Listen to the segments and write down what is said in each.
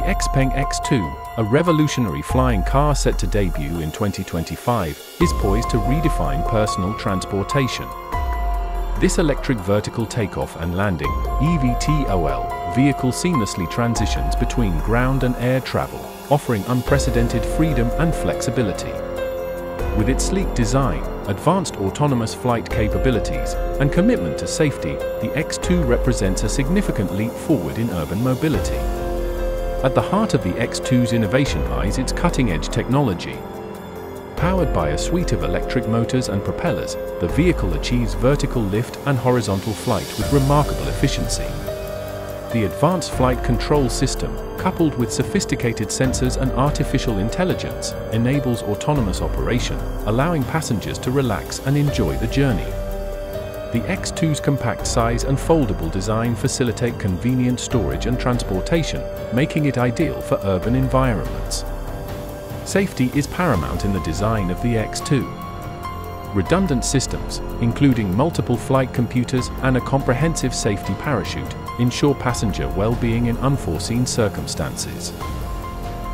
Xpeng X2, a revolutionary flying car set to debut in 2025, is poised to redefine personal transportation. This electric vertical takeoff and landing EVTOL vehicle seamlessly transitions between ground and air travel, offering unprecedented freedom and flexibility. With its sleek design, advanced autonomous flight capabilities, and commitment to safety, the X2 represents a significant leap forward in urban mobility. At the heart of the X2's innovation lies its cutting-edge technology. Powered by a suite of electric motors and propellers, the vehicle achieves vertical lift and horizontal flight with remarkable efficiency. The advanced flight control system, coupled with sophisticated sensors and artificial intelligence, enables autonomous operation, allowing passengers to relax and enjoy the journey. The X2's compact size and foldable design facilitate convenient storage and transportation, making it ideal for urban environments. Safety is paramount in the design of the X2 redundant systems, including multiple flight computers and a comprehensive safety parachute, ensure passenger well-being in unforeseen circumstances.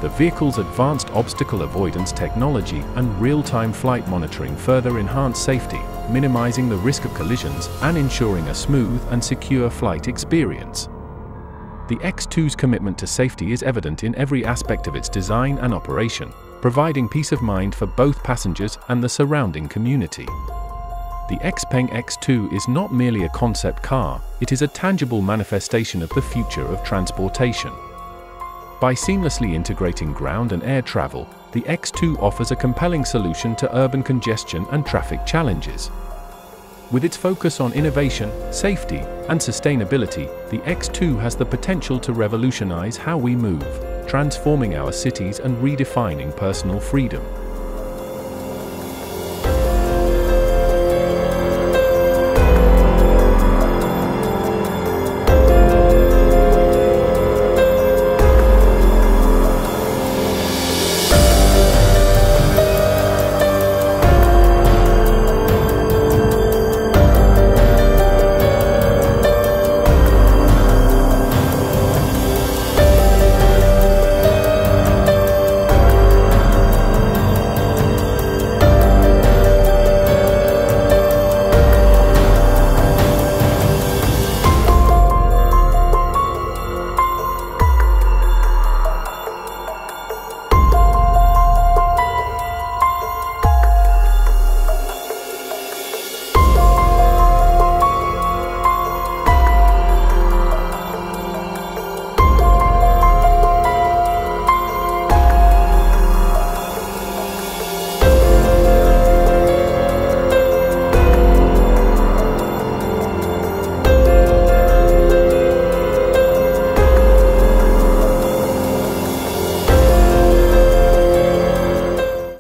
The vehicle's advanced obstacle avoidance technology and real-time flight monitoring further enhance safety, minimizing the risk of collisions and ensuring a smooth and secure flight experience. The X2's commitment to safety is evident in every aspect of its design and operation, providing peace of mind for both passengers and the surrounding community. The Xpeng X2 is not merely a concept car, it is a tangible manifestation of the future of transportation. By seamlessly integrating ground and air travel, the X2 offers a compelling solution to urban congestion and traffic challenges. With its focus on innovation, safety, and sustainability, the X2 has the potential to revolutionize how we move, transforming our cities and redefining personal freedom.